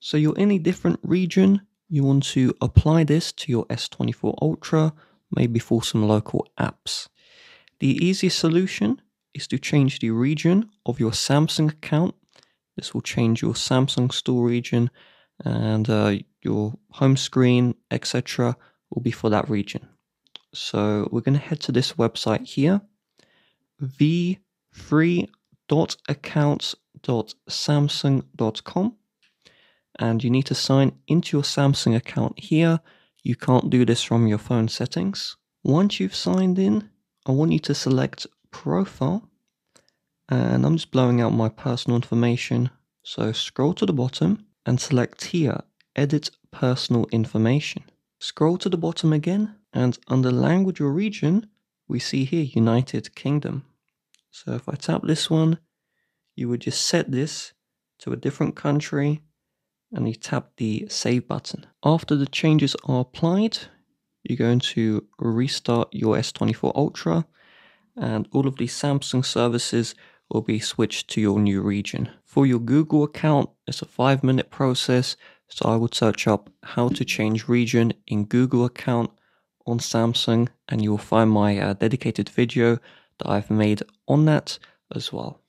So you're in a different region, you want to apply this to your S24 Ultra, maybe for some local apps. The easiest solution is to change the region of your Samsung account. This will change your Samsung store region and uh, your home screen, etc., will be for that region. So we're going to head to this website here, v3.accounts.samsung.com and you need to sign into your Samsung account here. You can't do this from your phone settings. Once you've signed in, I want you to select profile and I'm just blowing out my personal information. So scroll to the bottom and select here, edit personal information. Scroll to the bottom again and under language or region, we see here United Kingdom. So if I tap this one, you would just set this to a different country and you tap the save button. After the changes are applied, you're going to restart your S24 Ultra and all of the Samsung services will be switched to your new region. For your Google account, it's a five minute process. So I would search up how to change region in Google account on Samsung and you will find my uh, dedicated video that I've made on that as well.